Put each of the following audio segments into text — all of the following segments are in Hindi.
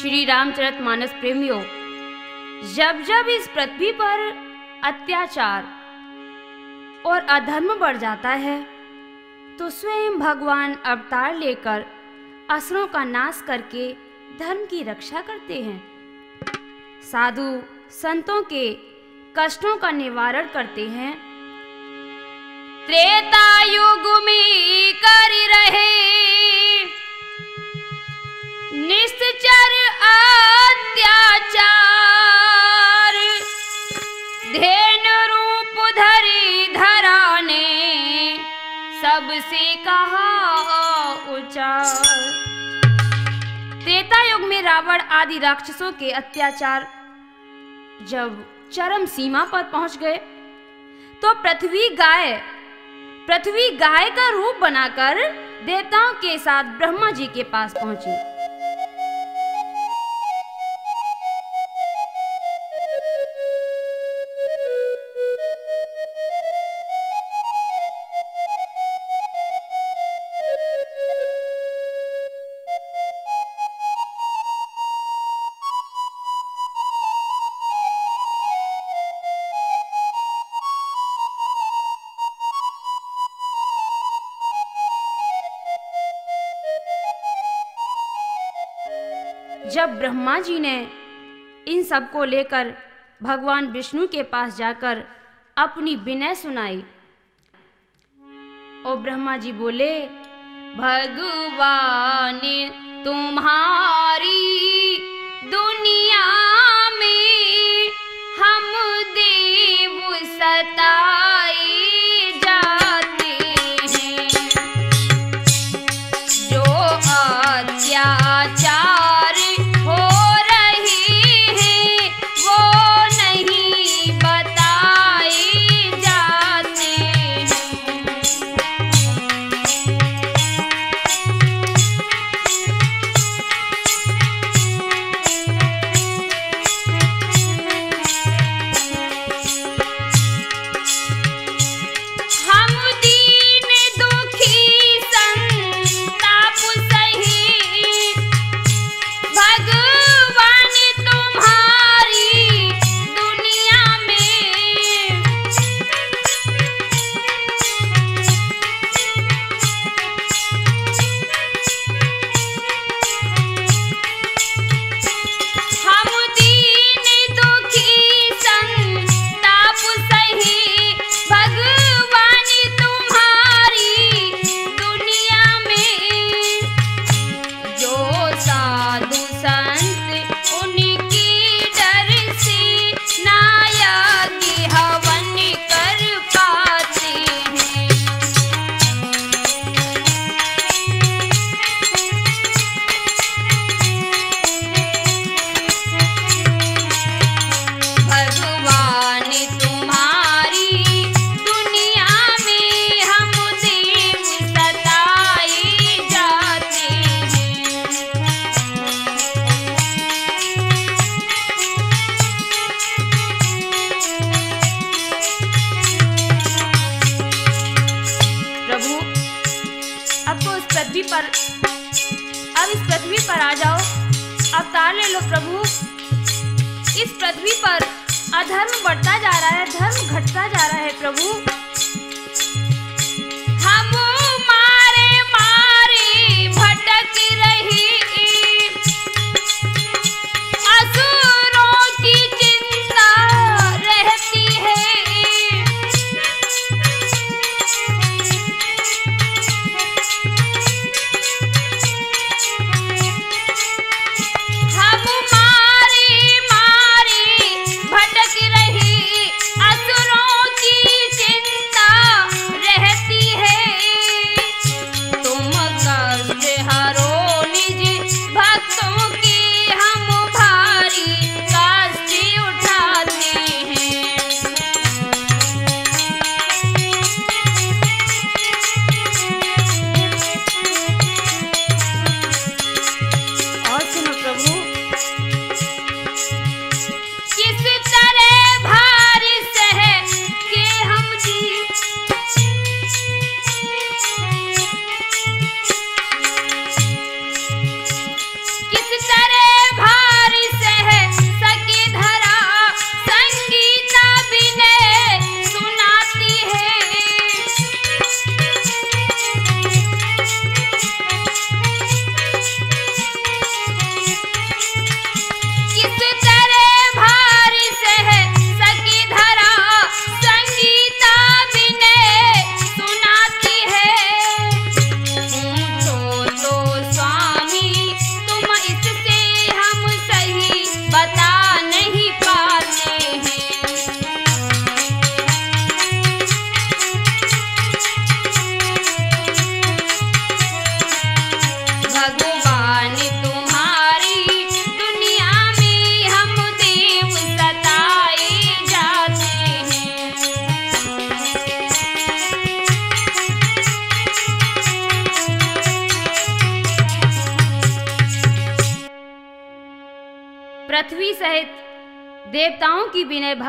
श्री रामचरित मानस प्रेमियों, जब जब इस पृथ्वी पर अत्याचार और अधर्म बढ़ जाता है तो स्वयं भगवान अवतार लेकर असुरों का नाश करके धर्म की रक्षा करते हैं। साधु संतों के कष्टों का निवारण करते हैं। त्रेता युग में कर रहे निश्चर अत्याचार। धेन रूप धरी धरा ने सबसे कहा त्रेता युग में रावण आदि राक्षसों के अत्याचार जब चरम सीमा पर पहुँच गए तो पृथ्वी गाय पृथ्वी गाय का रूप बनाकर देवताओं के साथ ब्रह्मा जी के पास पहुँची। ब्रह्मा जी ने इन सबको लेकर भगवान विष्णु के पास जाकर अपनी विनय सुनाई। और ब्रह्मा जी बोले, भगवान, तुम्हारी दुनिया में हम देव सताए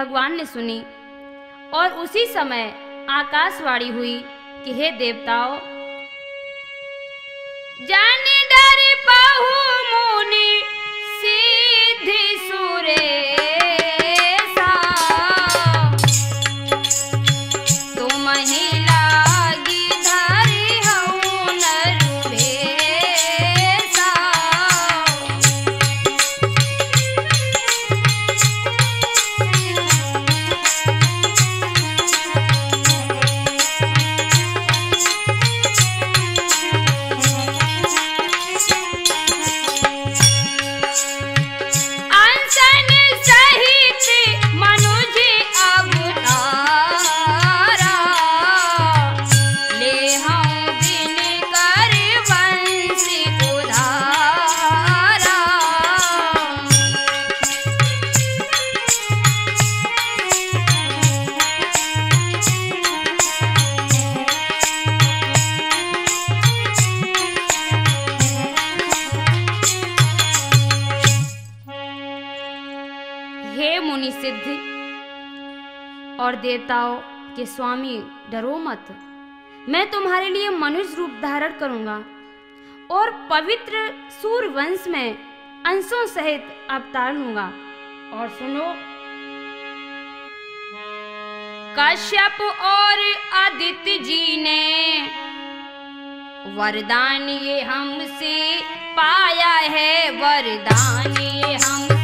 भगवान ने सुनी और उसी समय आकाशवाणी हुई कि हे देवताओं देवताओं के स्वामी, डरो मत। मैं तुम्हारे लिए मनुष्य रूप धारण करूँगा और पवित्र सूर वंश में अंशों सहित अवतार लूँगा। और सुनो। कश्यप और आदित्य जी ने वरदान ये हमसे पाया है, वरदान ये हमसे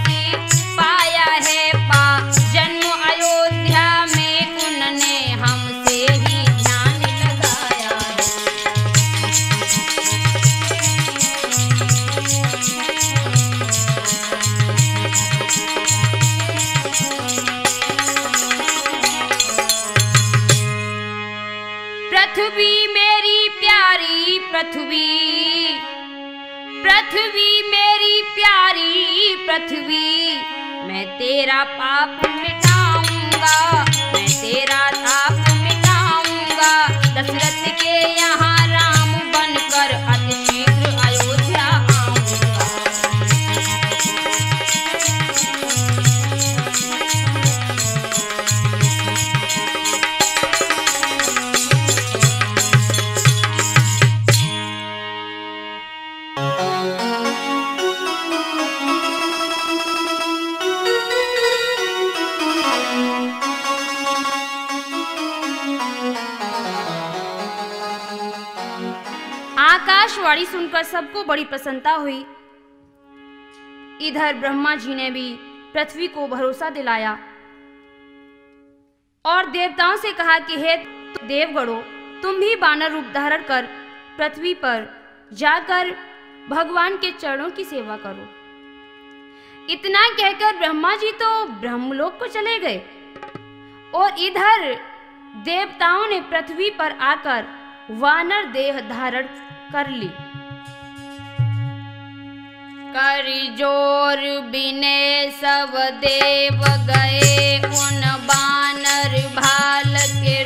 पृथ्वी मेरी प्यारी पृथ्वी मैं तेरा पाप मिटाऊँगा मैं तेरा ताप सुनकर सबको बड़ी प्रसन्नता हुई। इधर ब्रह्मा जी ने भी पृथ्वी को भरोसा दिलाया और देवताओं से कहा कि, हे देवगणों, तुम भी बानर रूप धारण कर पृथ्वी पर जाकर भगवान के चरणों की सेवा करो। इतना कहकर ब्रह्मा जी तो ब्रह्मलोक को चले गए और इधर देवताओं ने पृथ्वी पर आकर वानर देह धारण कर ली। कर ज़ोर बिने सब देव गए उन बानर भाल के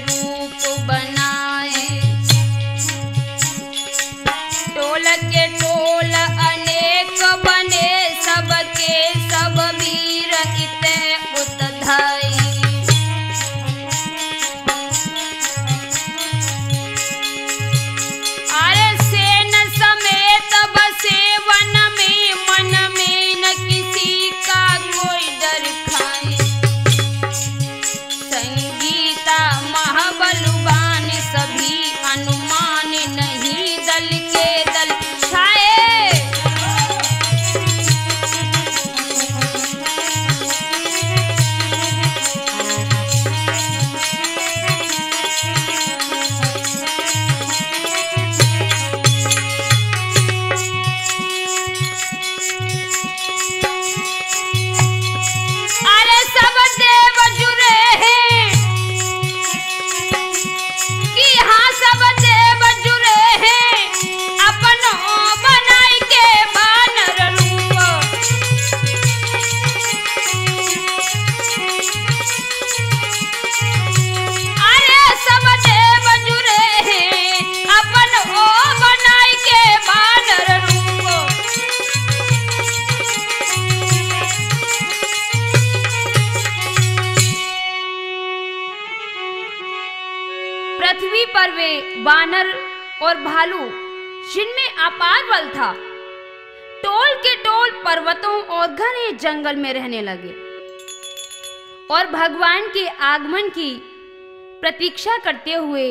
प्रतीक्षा करते हुए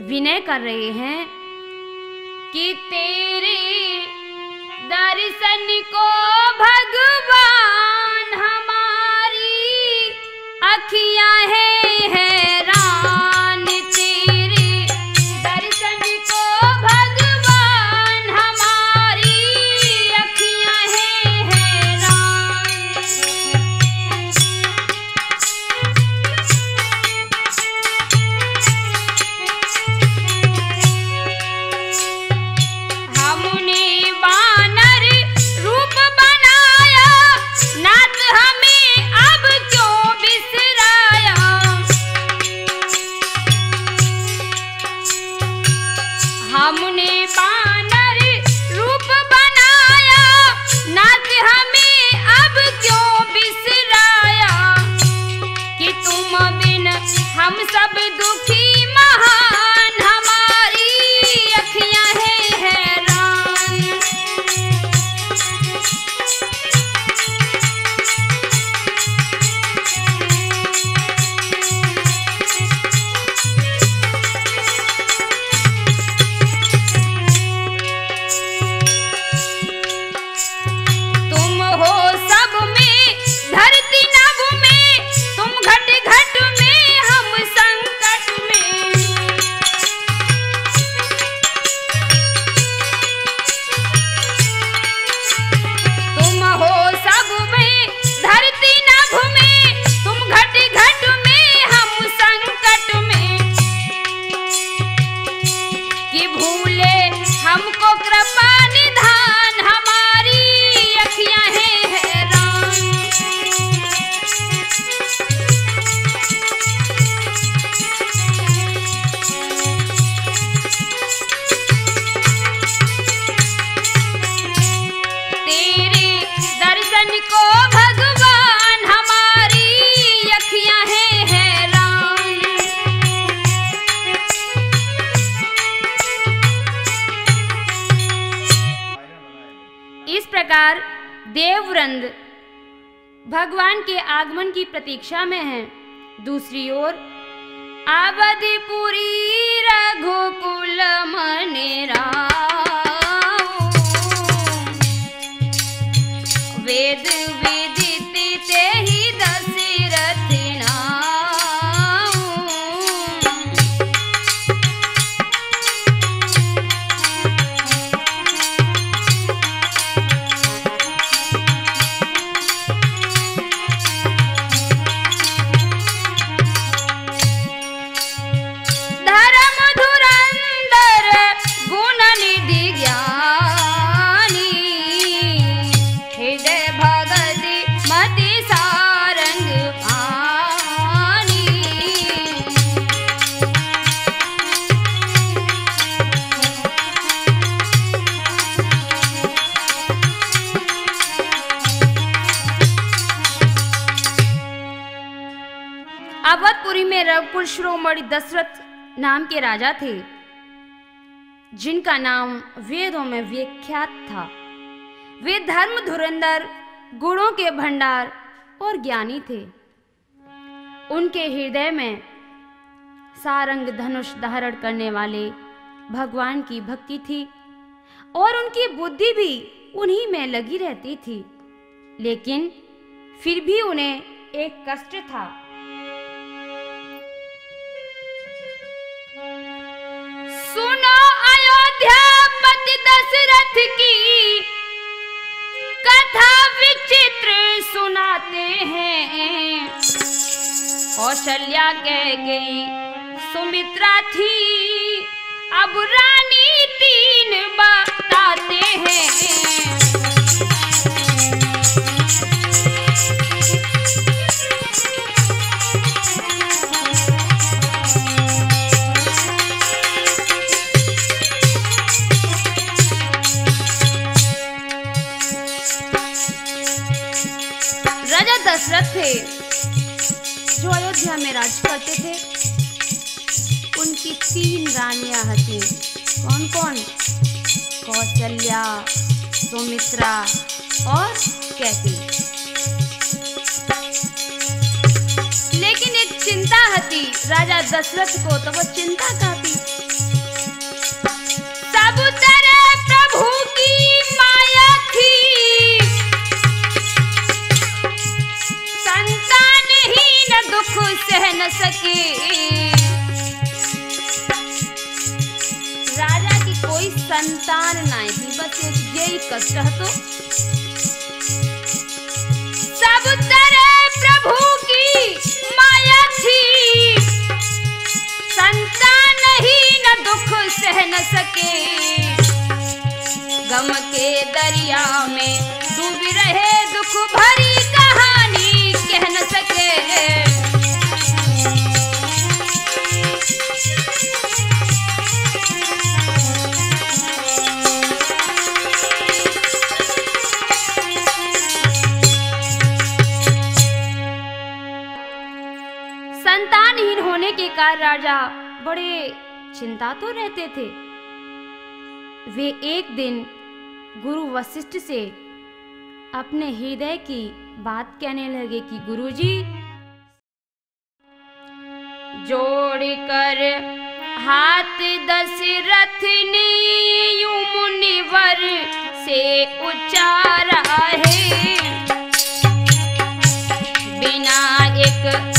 विनय कर रहे हैं देववृंद भगवान के आगमन की प्रतीक्षा में हैं। दूसरी ओर अवधिपुरी रघुकुल मनेरा। में रघुकुल शिरोमणि दशरथ नाम के राजा थे, जिनका नाम वेदों में विख्यात था। वे धर्म धुरंधर, गुणों के भंडार और ज्ञानी थे। उनके हृदय में सारंग धनुष धारण करने वाले भगवान की भक्ति थी और उनकी बुद्धि भी उन्हीं में लगी रहती थी। लेकिन फिर भी उन्हें एक कष्ट था। सुनो अयोध्या पति दशरथ की कथा विचित्र सुनाते हैं। कौशल्या कह गई, सुमित्रा थी, अब रानी तीन बताते हैं। थे, जो अयोध्या में राज करते थे, उनकी तीन रानियाँ हती। कौन कौन कौशल्या, सुमित्रा और कैके लेकिन एक चिंता हती, राजा दशरथ को तो वो चिंता का सके। राजा की कोई संतान नहीं थी बस एक यही कष्ट तो सब तरह प्रभु की माया थी। संतान ही न दुख सह न सके। गम के दरिया में डूब रहे दुख भरी के कारण राजा बड़े चिंता तो रहते थे। वे एक दिन गुरु वशिष्ठ से अपने हृदय की बात कहने लगे कि गुरुजी, जोड़ कर हाथ दशरथ ने मुनिवर से उचारा है। बिना एक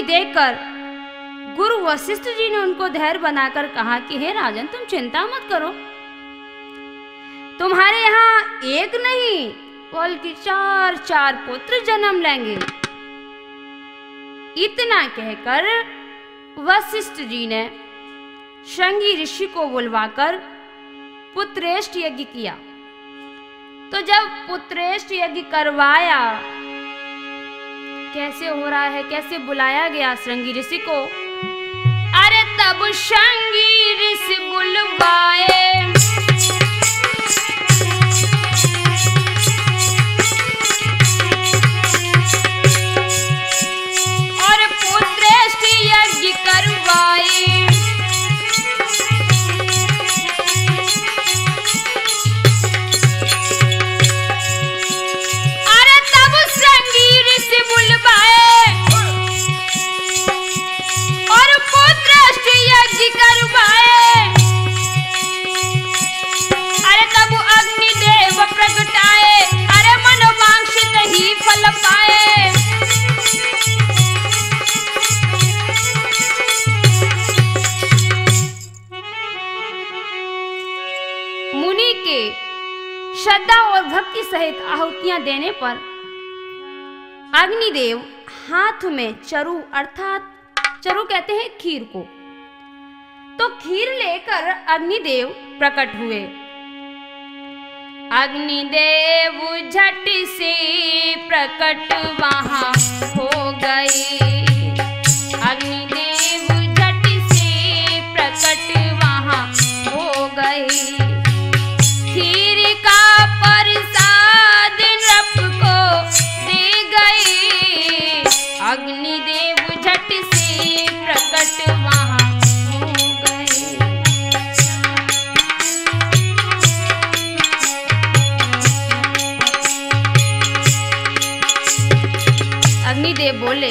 दुखी देखकर गुरु वशिष्ठ जी ने उनको धैर्य बनाकर कहा कि, हे राजन, तुम चिंता मत करो। तुम्हारे यहाँ एक नहीं, बल्कि चार चार पुत्र जन्म लेंगे। इतना कहकर वशिष्ठ जी ने शंगी ऋषि को बुलवाकर पुत्रेष्ट यज्ञ किया। तो जब पुत्रेष्ट यज्ञ करवाया कैसे हो रहा है, कैसे बुलाया गया श्रृंगी ऋषि को? अरे तब श्रृंगी ऋषि बुलवाए। श्रद्धा और भक्ति सहित आहुतियाँ देने पर अग्निदेव हाथ में चरु अर्थात चरु कहते हैं खीर को। तो खीर लेकर अग्निदेव प्रकट हुए। अग्निदेव झट से प्रकट वहाँ हो गए अग्निदेव बोले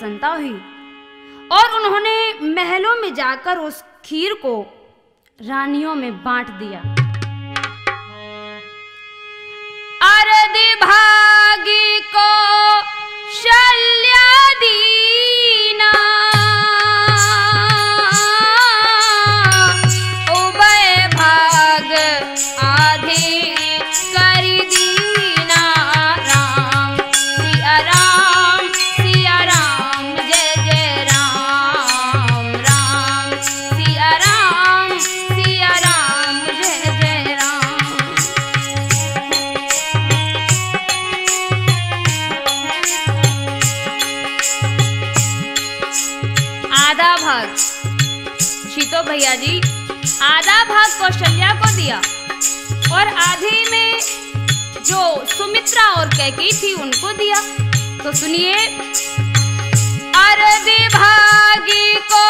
प्रसन्नता हुई। और उन्होंने महलों में जाकर उस खीर को रानियों में बांट दिया। अरे भा कौशल्या को दिया। और आधे में जो सुमित्रा और कैकी थी, उनको दिया। तो सुनिए अरे भागी को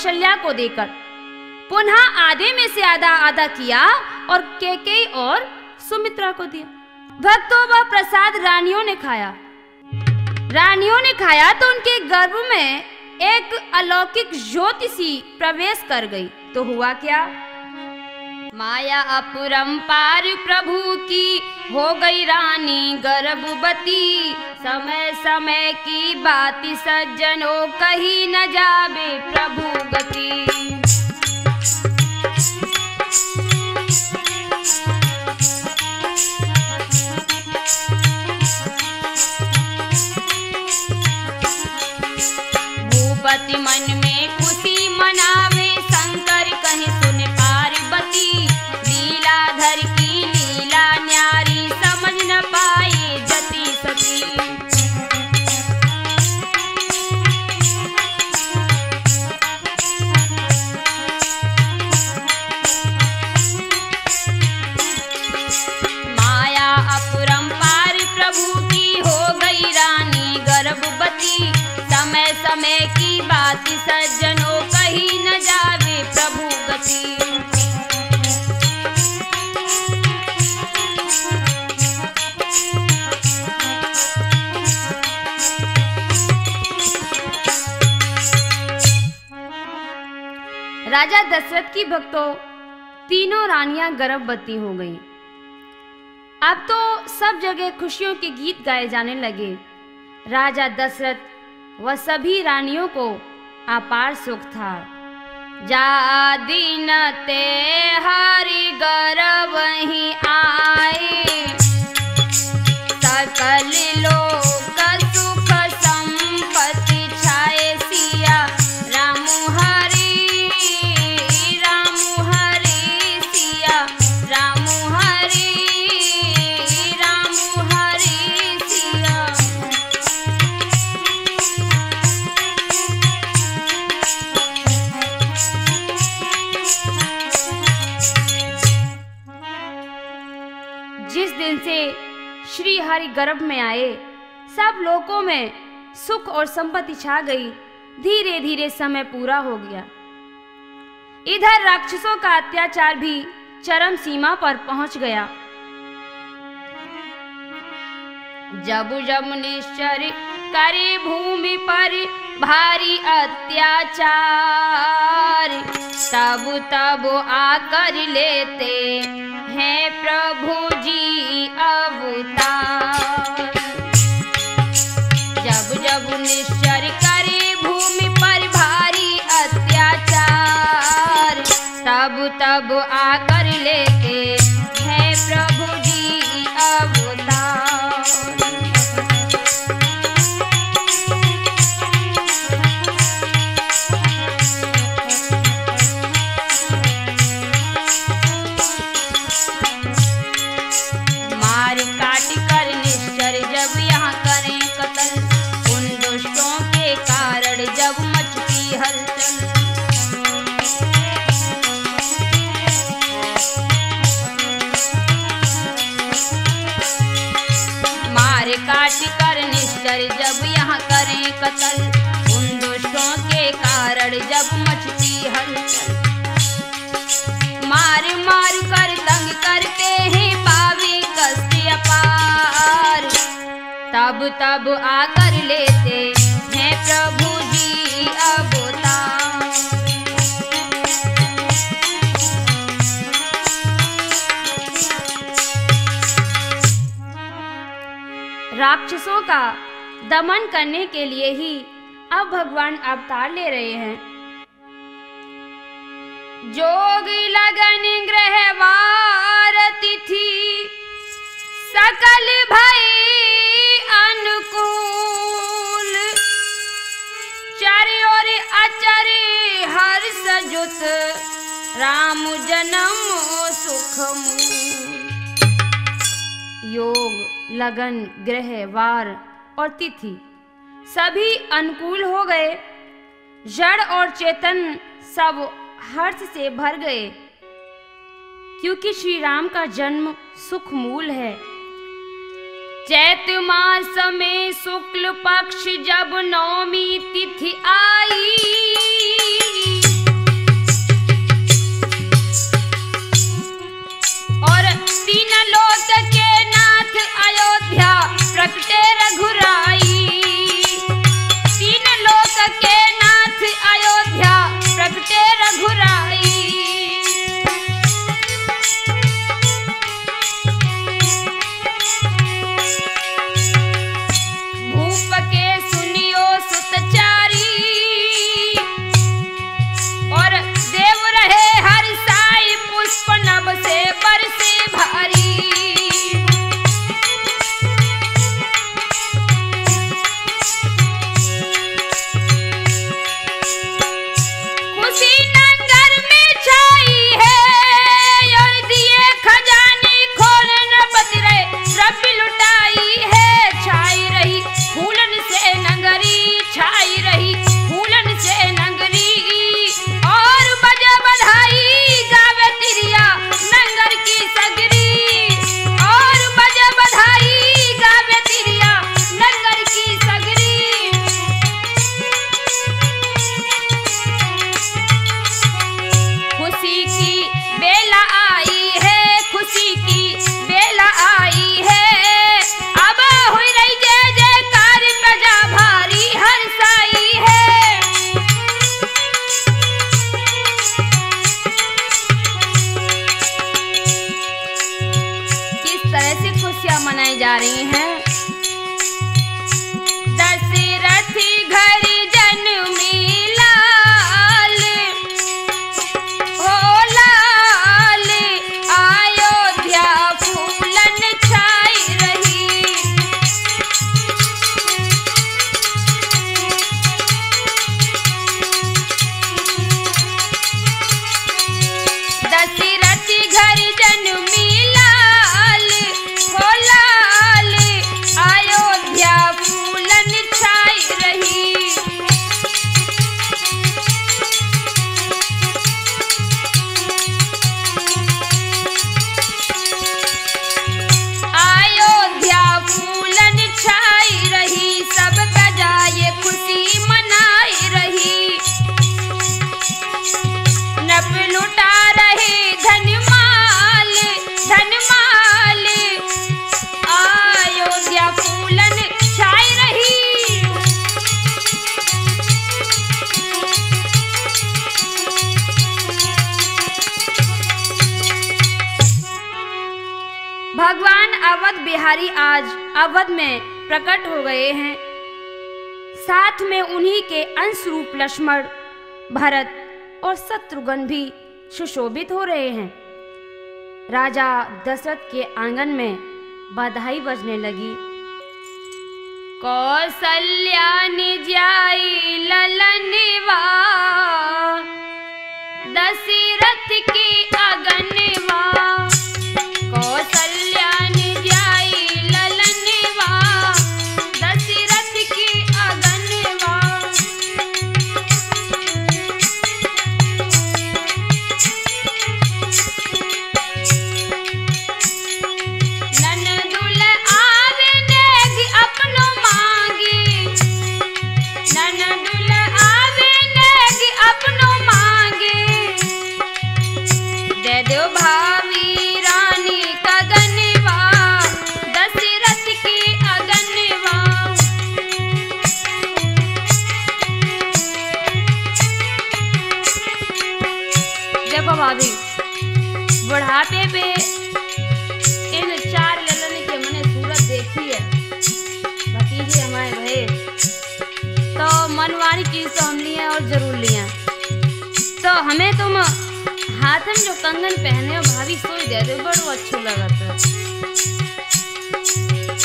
कौशल्या को देकर। पुनः आधे में से आधा आधा किया और केके और सुमित्रा को दिया। भक्तों व प्रसाद रानियों ने खाया। रानियों ने खाया तो उनके गर्भ में एक अलौकिक ज्योति सी प्रवेश कर गई। तो हुआ क्या? माया अपरंपार प्रभु की, हो गई रानी गर्भवती। समय समय की बात सज्जनों कही न जावे प्रभु गति। भूपति मन राजा दशरथ की भक्तों, तीनों रानियाँ गर्भवती हो गईं। अब तो सब जगह खुशियों के गीत गाए जाने लगे राजा दशरथ व सभी रानियों को अपार सुख था जा दिन ते हरि गर्भ वहीं गर्भ में आए। सब लोगों में सुख और संपत्ति छा गई। धीरे धीरे समय पूरा हो गया। इधर राक्षसों का अत्याचार भी चरम सीमा पर पहुँच गया। जब जब निश्चर करी भूमि पर भारी अत्याचार। तब तब आकर लेते हैं प्रभु जी अवतार। जब जब निश्चर करे भूमि पर भारी अत्याचार, तब तब आकर कत्ल। उन दुष्टों के कारण जब मचती हलचल। मार मार कर तंग करते हैं पावे कष्ट अपार। तब तब आकर लेते हैं प्रभु जी अवतार। राक्षसों का दमन करने के लिए ही अब भगवान अवतार ले रहे हैं। जोगी लगन ग्रह तिथि, सकल भय अनुकूल। चर और अचर हर सजुत, राम जन्म सुख योग लगन ग्रह वार और तिथि सभी अनुकूल हो गए। जड़ और चेतन सब हर्ष से भर गए। क्योंकि श्री राम का जन्म सुख मूल है। चैत मास में शुक्ल पक्ष जब नौमी तिथि आई, और तीन लोक के नाथ अयोध्या प्रकटे रघुराई। सुगंध भी सुशोभित हो रहे हैं। राजा दशरथ के आँगन में बधाई बजने लगी। कौशल्या ललनवा में जो कंगन पहने हो, भाभी सोच दे दो, बड़ो अच्छो लगा था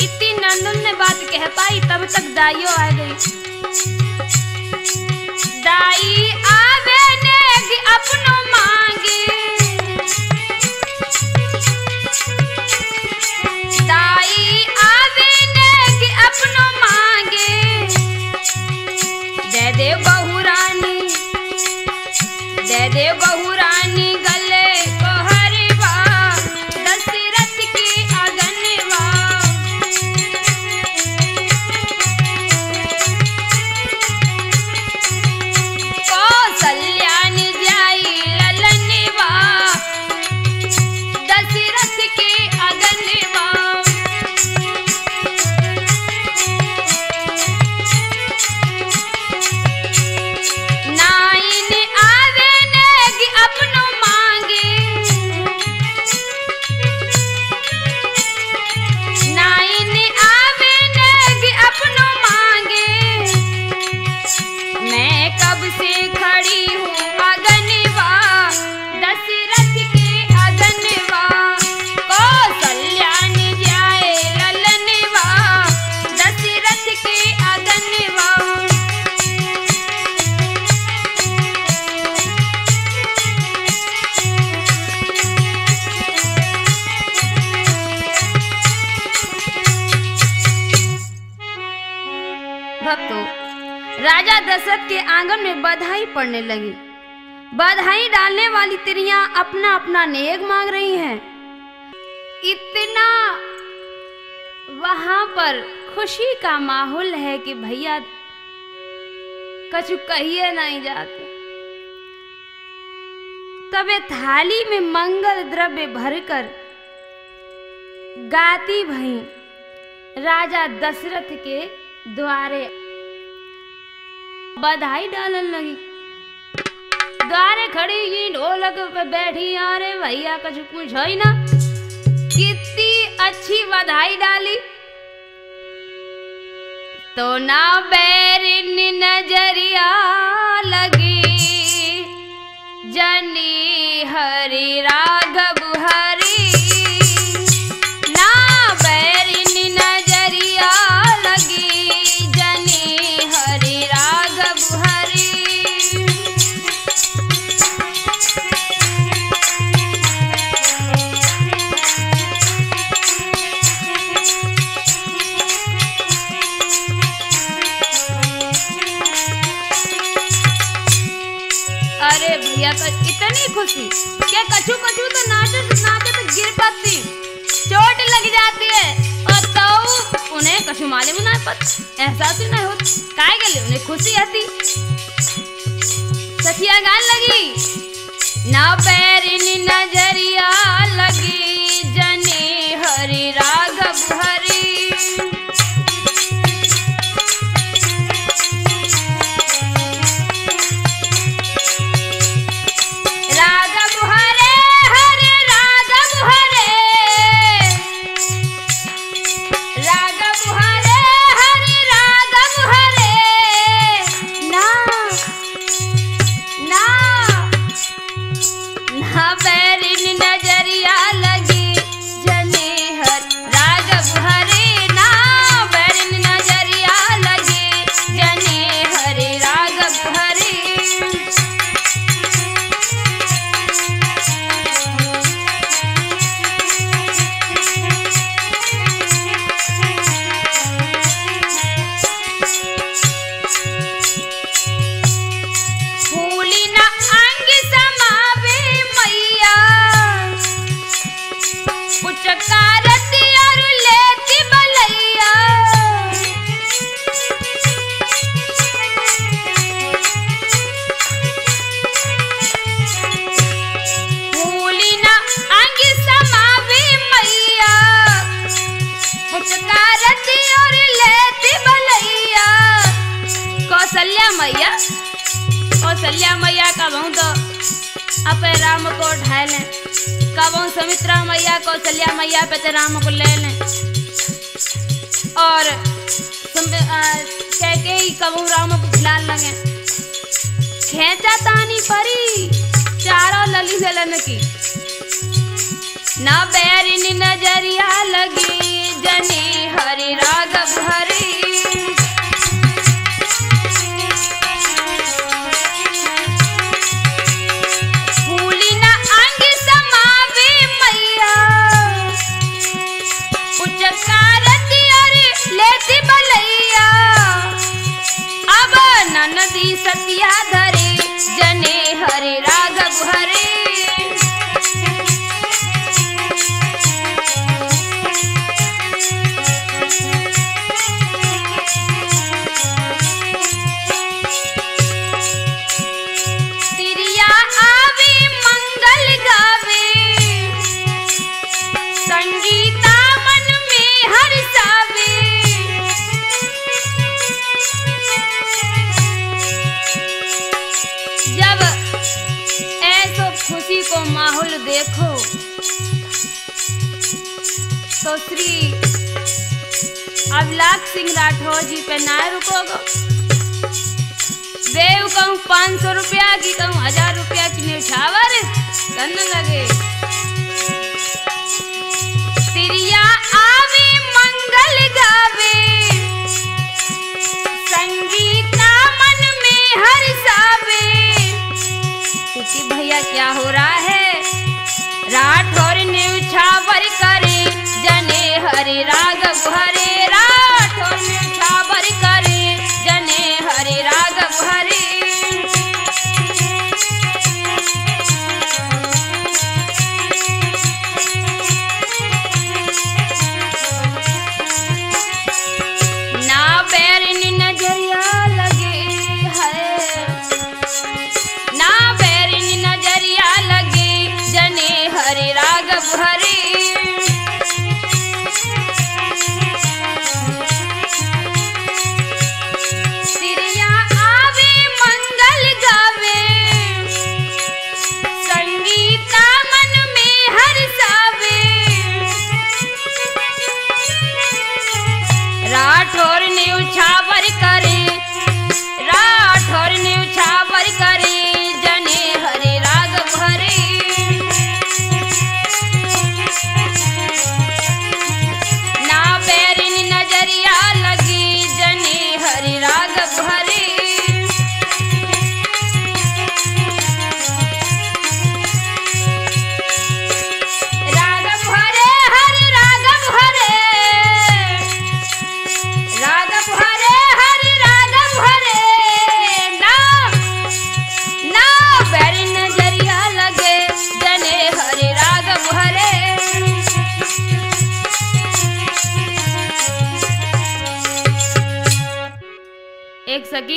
इतनी नंदन ने बात कह पाई, तब तक दाइयो आ गई। दाई पड़ने लगी। बधाई डालने वाली तिरियाँ अपना अपना नेक मांग रही हैं। इतना वहाँ पर खुशी का माहौल है कि भैया कछु कहिए नहीं जाते। तबे थाली में मंगल द्रव्य भरकर गाती भई राजा दशरथ के द्वारे। बधाई डालन लगी। द्वारे खड़ी ही ढोलक पे बैठी, अरे भैया कुछ पूछो ही ना। कितनी अच्छी बधाई डाली। तो ना बैरिन नज़रिया लगी, जनी हरि राघव हरि खुशी क्या कछु कछु तो नाचे नाचे तो गिर पड़ती। चोट लग जाती है। और तो उन्हें कछु मालूम ना पत एहसास ही नहीं होता काय के लिए उन्हें खुशी आती। सखिया गान लगी। ना पैरिन राम को ले लें और कह के ही कबू राम को खिला लगे। खेचा तानी परी, चारा लली जलन की। ना बैरिन नज़रिया लगी जनी हरि राघव हरि सतिया धरे जने हरे तो श्री अभिलाख सिंह राठौर जी पे ना रुकोगे। देव कहूँ पाँच सौ रुपया, की कहूँ हज़ार रुपया, की न्यौछावर करने लगे। तिरिया आवे, मंगल गावे। संगीता मन में हर्षावे क्योंकि भैया, क्या हो रहा है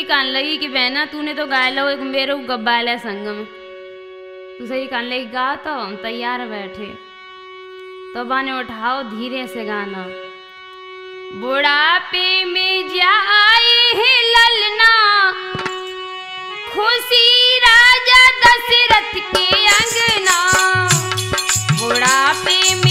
कान लगी कि बहना, तूने तो गाय लो एक मेरे गब्बाल है संग में तू सही कान लगी, गा तो हम तैयार बैठे। तो बाने उठाओ धीरे से गाना। बुढ़ापे में जाए है ललना, खुशी राजा दशरथ के अंगना। बुढ़ापे में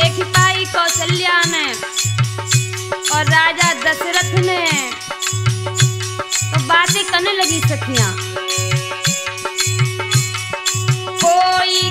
देखी पाई कौशल्या ने और राजा दशरथ ने तो बातें करने लगी सखिया। कोई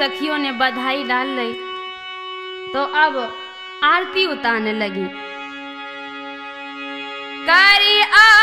सखियों ने बधाई डाल ली तो अब आरती उतारने लगी। करी आरती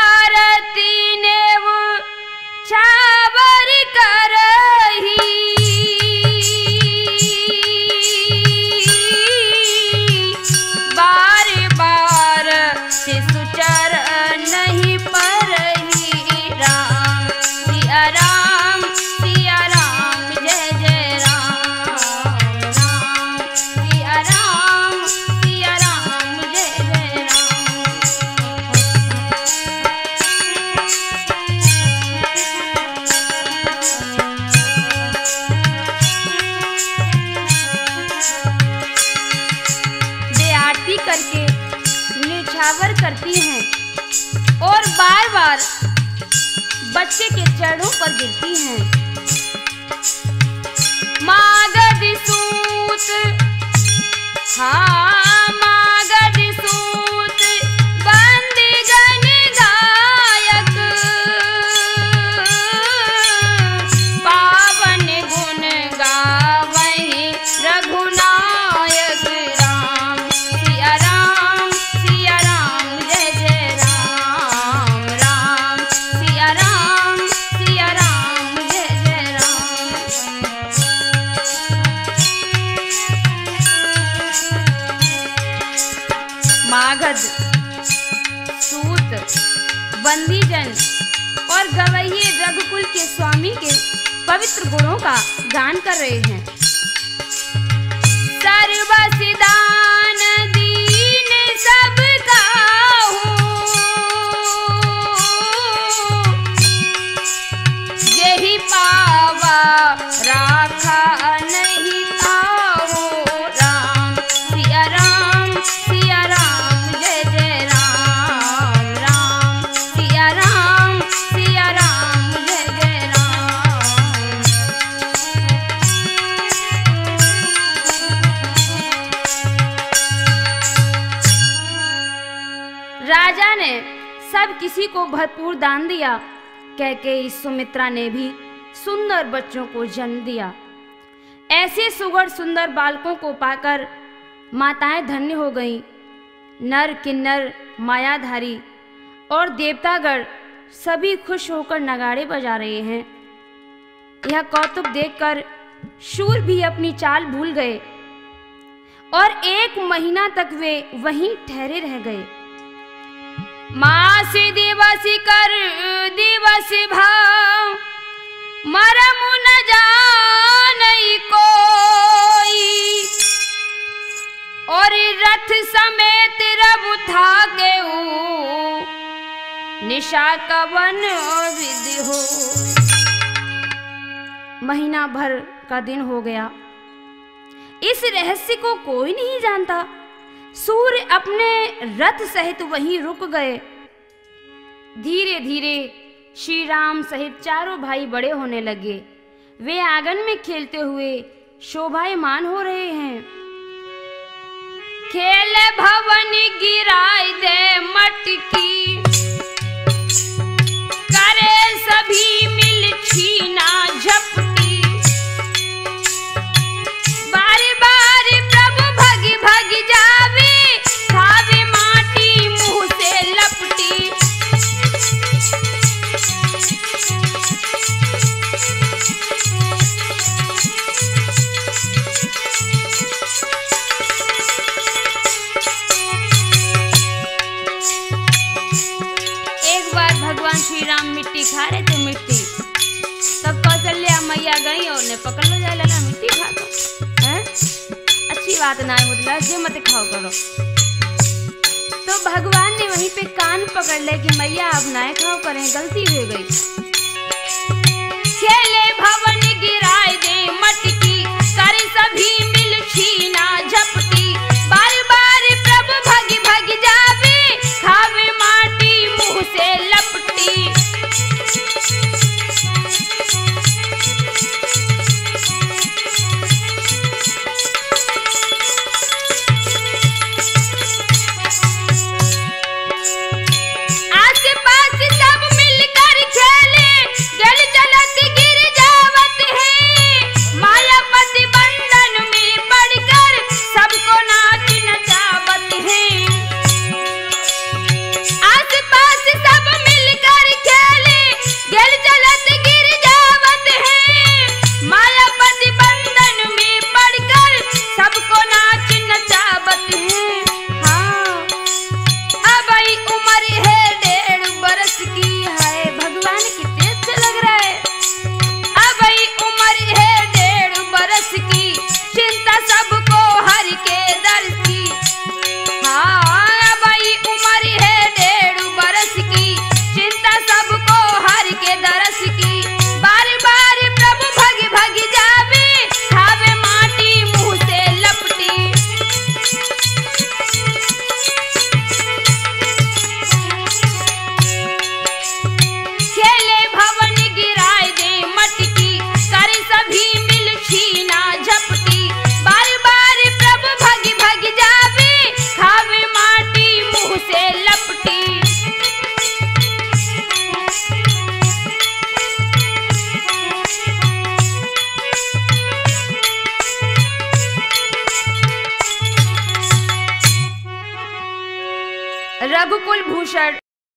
चरणों पर गिरती हैं। मागध सूत हाँ। का गान कर रहे हैं। किसी को भरपूर दान दिया। कह के इस सुमित्रा ने भी सुंदर बच्चों को जन्म दिया। ऐसे सुगढ़ सुंदर बालकों को पाकर माताएँ धन्य हो गईं। नर किन्नर, मायाधारी और देवतागढ़ सभी खुश होकर नगाड़े बजा रहे हैं। यह कौतुक देखकर शूर भी अपनी चाल भूल गए और एक महीना तक वे वहीं ठहरे रह गए। मास दिवस कर दिवस भाव। मरम न जानई कोई। और रथ समेत रब था के निशा कवन विधि हो। महीना भर का दिन हो गया। इस रहस्य को कोई नहीं जानता। सूर्य अपने रथ सहित वहीं रुक गए। धीरे धीरे श्री राम सहित चारों भाई बड़े होने लगे। वे आँगन में खेलते हुए शोभायमान हो रहे हैं। खेल भवन गिराई दे मटकी करे सभी मिल छीना झप बात ना है मुदला जो मत खाओ करो। तो भगवान ने वहीं पे कान पकड़ ले कि मैया, अब ना खाओ करें, गलती हो गई। खेले भवन गिराए दे मटकी, करे सभी